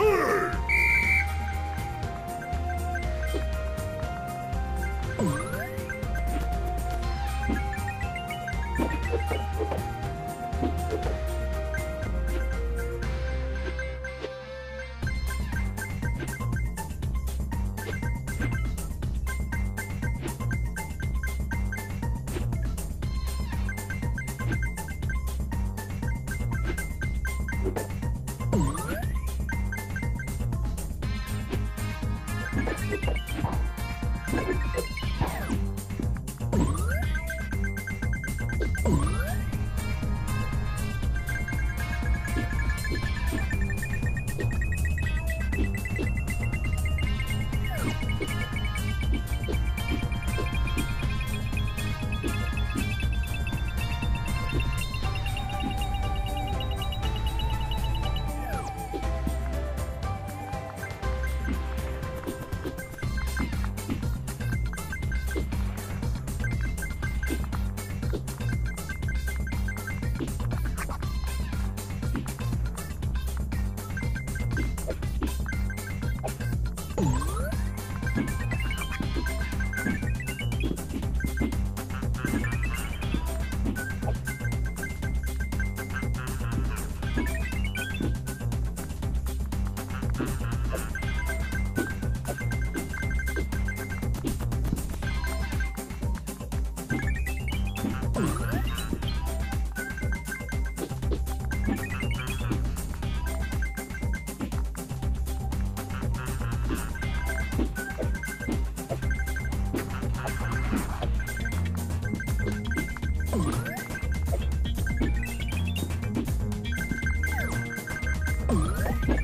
Hey!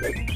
Thanks.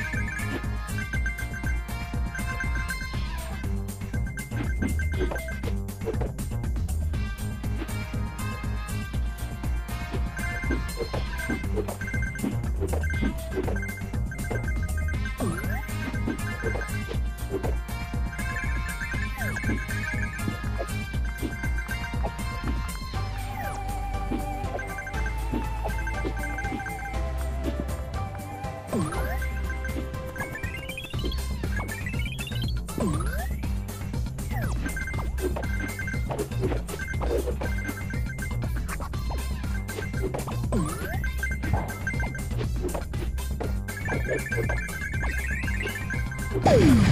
you.